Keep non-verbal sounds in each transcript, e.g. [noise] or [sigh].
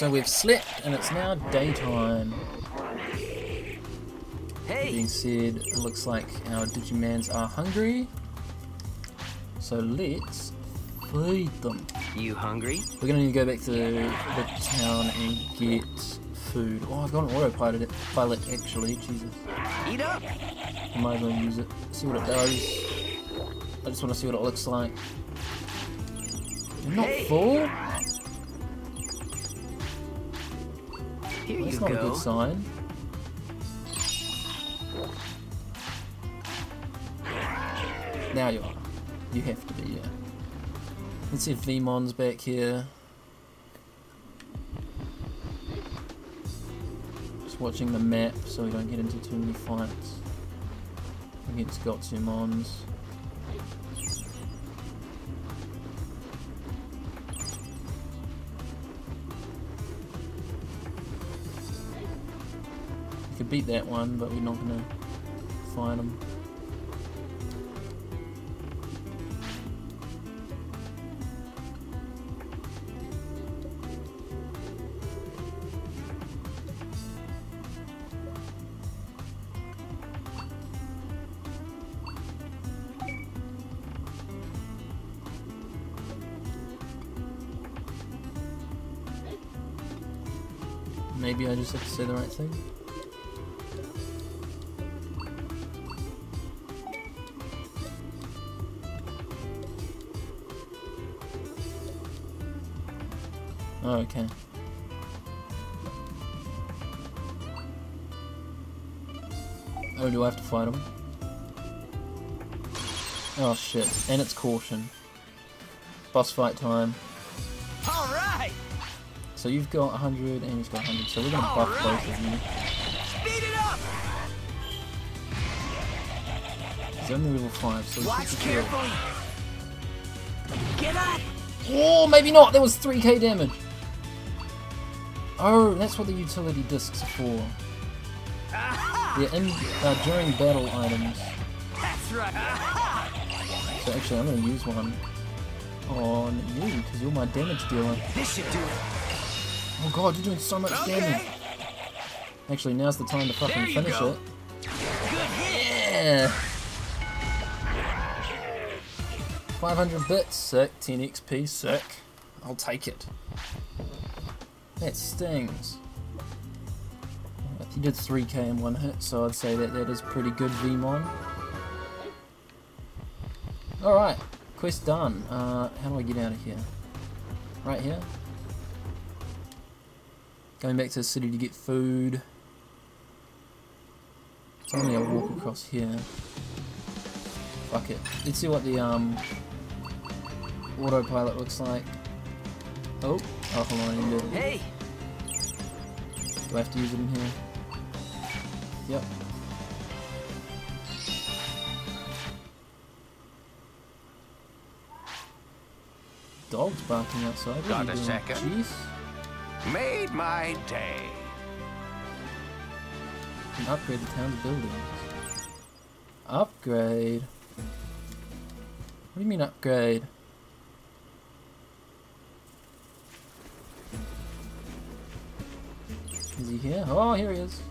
So we've slept and it's now daytime. Hey! Being said, it looks like our Digimans are hungry. So let's feed them. You hungry? We're gonna need to go back to the town and get food. Oh, I've got an autopilot pilot actually, Jesus. Eat up! I might as well use it. See what it does. I just want to see what it looks like. You're not Hey. full? Here That's you not a good sign. Now you are. You have to be, yeah. Let's see if Veemon's back here. Just watching the map so we don't get into too many fights against Gotsumons. Beat that one, but we're not gonna find them. Maybe I just have to say the right thing. Oh, okay. Oh, do I have to fight him? Oh shit, and it's caution. Boss fight time. Alright! So you've got 100 and he's got 100, so we're gonna buff both of you. Speed it up! He's only level 5, so Watch carefully! Get up! Oh, maybe not! There was 3k damage! Oh, that's what the utility discs are for. They're in, uh, during battle items. That's right! So actually, I'm gonna use one on you, because you're my damage dealer. This should do it. Oh god, you're doing so much Okay. damage! Actually, now's the time to fucking finish go. it. Good hit! Yeah! 500 bits, sick. 10 XP, sick. I'll take it. That stings. You did 3k in one hit, so I'd say that that is pretty good Veemon. Alright, quest done. Uh, how do I get out of here? Right here? Going back to the city to get food. It's only a walk across here. Fuck it. Let's see what the um autopilot looks like. Oh, oh hold on, I Hey! do I have to use it in here? Yep. Dog's barking outside. Got a second? Jeez. Made my day. Can upgrade the town's buildings. Upgrade? What do you mean upgrade? He here? Oh, here he is.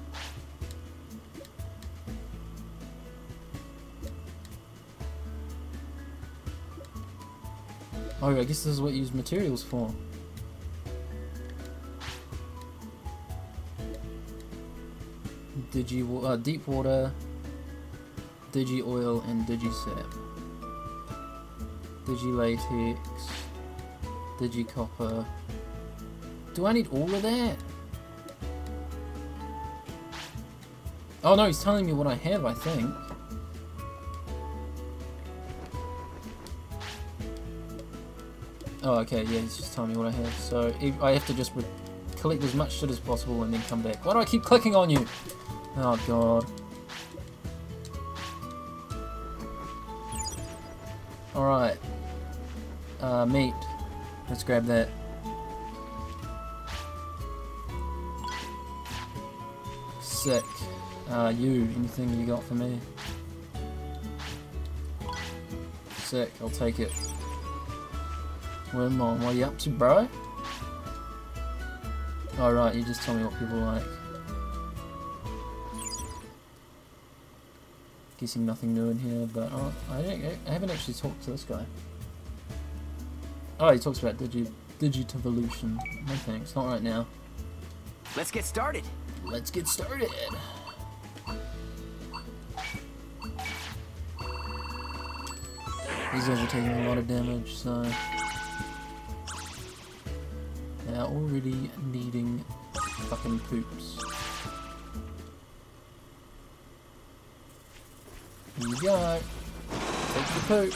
Oh, I guess this is what you use materials for. Digi uh, deep water, digi oil, and digi sap. Digi latex, digi copper. Do I need all of that? Oh no, he's telling me what I have, I think. Oh, okay, yeah, he's just telling me what I have. So I have to just collect as much shit as possible and then come back. Why do I keep clicking on you? Oh god. Alright. Uh, meat. Let's grab that. Sick. Uh, you, anything you got for me? Sick, I'll take it. Wormmon, what are you up to, bro? Oh right, you just tell me what people like. Guessing nothing new in here, but oh, I, don't, I haven't actually talked to this guy. Oh, he talks about digi Digitevolution. No thanks, not right now. Let's get started. Let's get started. These guys are taking a lot of damage, so they're already needing fucking poops. Here you go. Take the poop.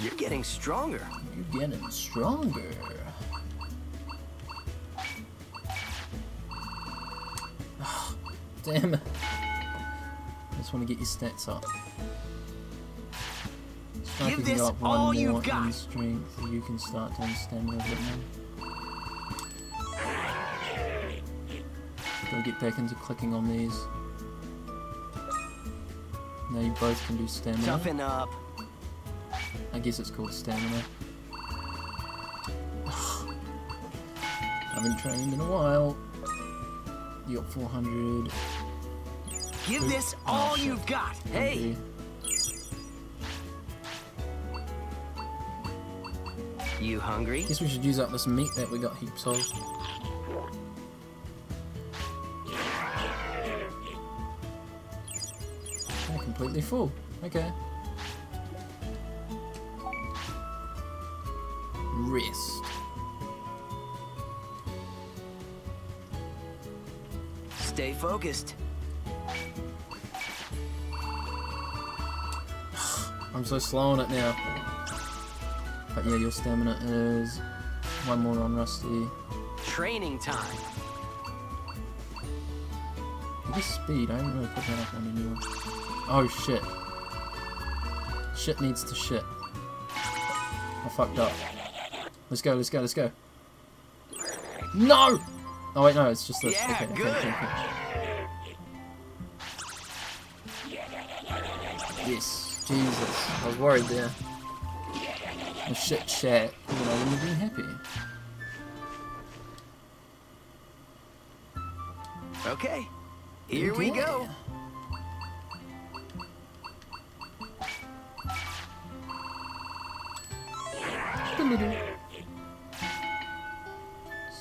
You're getting stronger. You're getting stronger. I just want to get your stats up. Strike Give this up all you've got. in strength. You can start to understand a bit more. Gotta get back into clicking on these. Now you both can do stamina. Toughen up. I guess it's called stamina. [sighs] Haven't trained in a while. You got 400. Give this Oh, all you've got. Hey, you hungry? Guess we should use up this meat that we got heaps of. They're completely full. Okay. Rest. Stay focused. I'm so slow on it now. But yeah, your stamina is one more on Rusty. Training time. I guess speed, I haven't really put that up on anyone. Oh shit. Shit needs to shit. I fucked up. Let's go, let's go, let's go. No! Oh wait, no, it's just this. Yeah, okay, good. okay, okay. Yes, Jesus. I was worried there. The shit chat, you know, I wouldn't have been happy. Okay, here we go.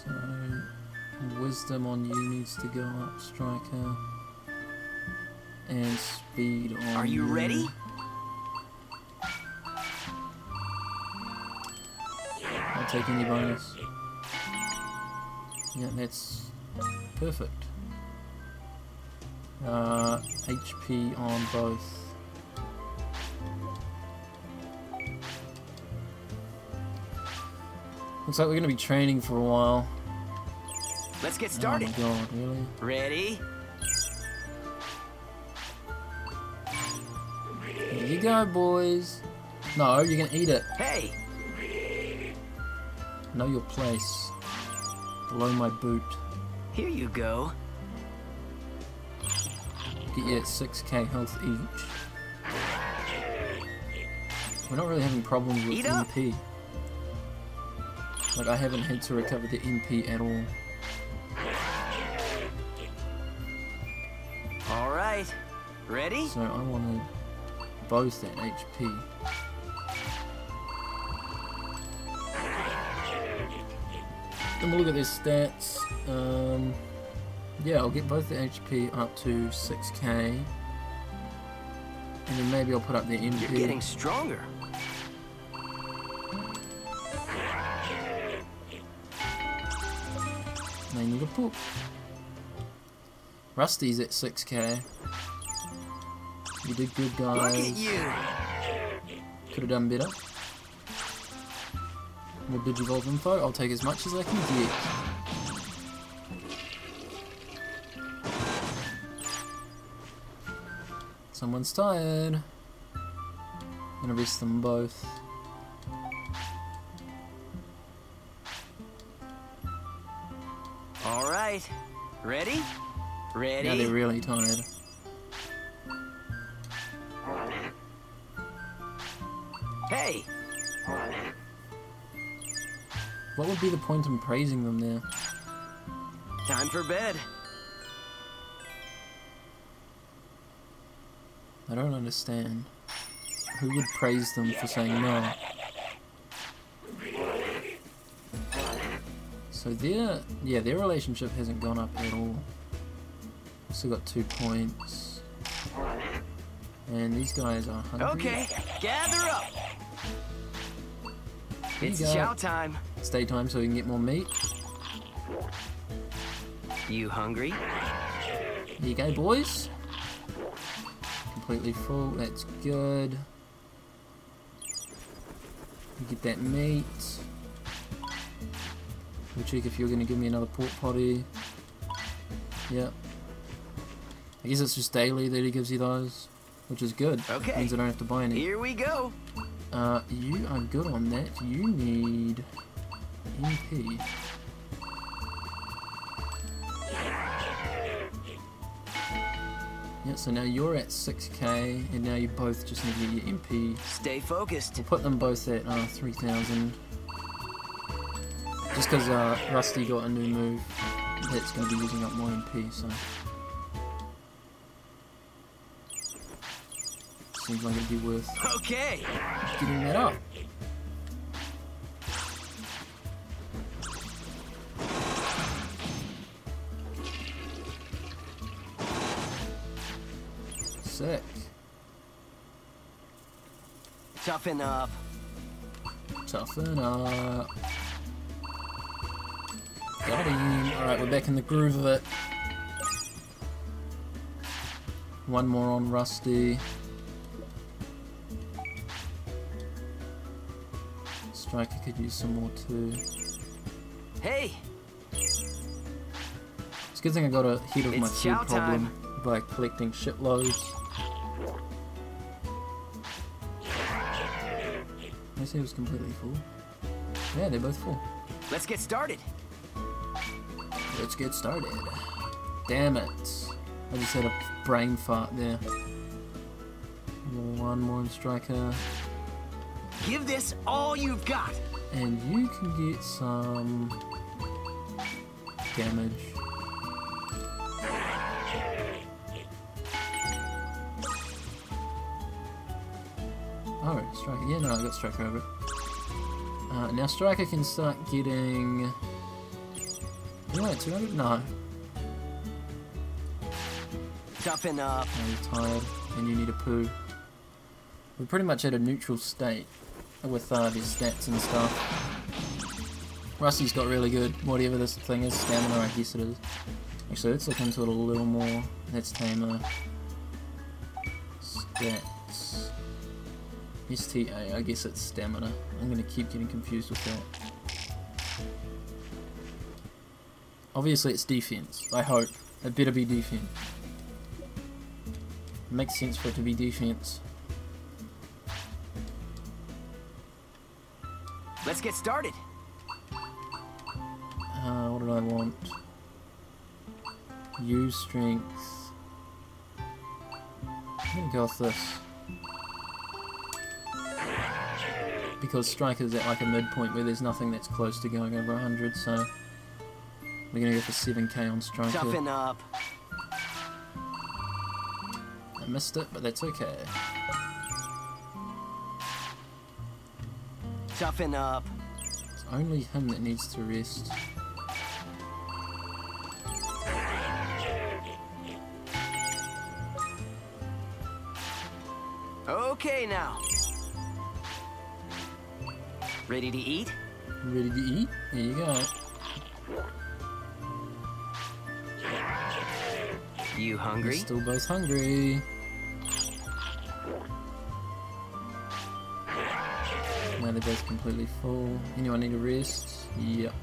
So, wisdom on you needs to go up, striker. And speed on Are you ready? I'll take any bonus. Yeah, that's perfect. Uh, HP on both. Looks like we're gonna be training for a while. Let's get Oh started. my god, really? Ready? Here you go, boys. No, you're gonna eat it. Hey, Know your place. Below my boot. here you go. Get you at 6k health each. We're not really having problems with Eat up. MP. Like, I haven't had to recover the MP at all. All right, ready? So I wanted both at HP. Then we'll look at their stats. Um, yeah, I'll get both the HP up to 6k. And then maybe I'll put up the MP. You're getting stronger. They need a poop. Rusty's at 6k. You did good, guys. Could have done better. More Digivolve info, I'll take as much as I can get. Someone's tired. I'm gonna rest them both. All right, ready? Ready? Now they're really tired. Hey, What would be the point in praising them there? time for bed. I don't understand. Who would praise them for saying no? So their yeah, their relationship hasn't gone up at all. Still got two points. And these guys are hungry. Okay, gather up. It's chow time. Stay time so we can get more meat. You hungry? Here you go, boys. Completely full. That's good. Get that meat. We'll check if you're going to give me another pork potty. Yep. I guess it's just daily that he gives you those, which is good. Okay. Means I don't have to buy any. Here we go. Uh, you are good on that. You need MP. Yeah, so now you're at 6k, and now you both just need to get your MP. Stay focused. We'll put them both at uh, 3000. Just because uh, Rusty got a new move that's going to be using up more MP, so. Seems like it'd be worth Okay. getting that up. Sick. Toughen up. Toughen up. Got him. Alright, we're back in the groove of it. One more on Rusty. Striker could use some more too. Hey, It's a good thing I got ahead of my food problem by collecting shitloads. I say it was completely full. Yeah, they're both full. let's get started. Let's get started. Damn it. I just had a brain fart there. One more striker. Give this all you've got. And you can get some damage. Striker. Yeah, no, I got striker over. Uh, now striker can start getting. Yeah, 200? No. Toughen up. Now you're tired and you need a poo. We're pretty much at a neutral state with uh, these stats and stuff. Rusty's got really good, whatever this thing is, stamina I guess it is. Actually, let's look into it a little more. That's tamer. Stats. STA, I guess it's stamina. I'm gonna keep getting confused with that. Obviously it's defense, I hope. It better be defense. Makes sense for it to be defense. Let's get started. Uh, what did I want? Use strength. I'm gonna go with this. Because striker's at like a midpoint where there's nothing that's close to going over 100, so we're gonna go for 7k on striker. Toughen up. I missed it, but that's okay. Toughen up. It's only him that needs to rest. Okay now. Ready to eat? Ready to eat? There you go. You hungry? still both hungry. Now they're both completely full. Anyone need a rest? Yep.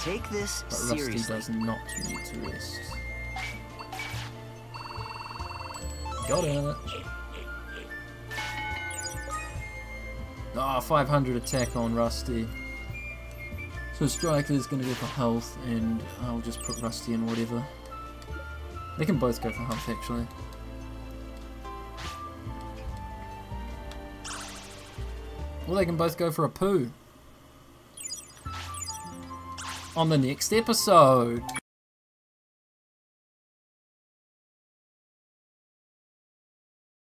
Take this But Rusty seriously. does not need to rest. Got it. Ah, 500 attack on Rusty. So Striker is gonna go for health, and I'll just put Rusty in whatever. They can both go for health, actually. Or they can both go for a poo. On the next episode.